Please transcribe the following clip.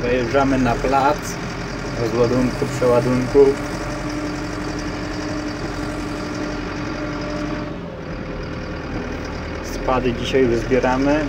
Przejeżdżamy na plac rozładunku, przeładunku. Spady dzisiaj już zbieramy.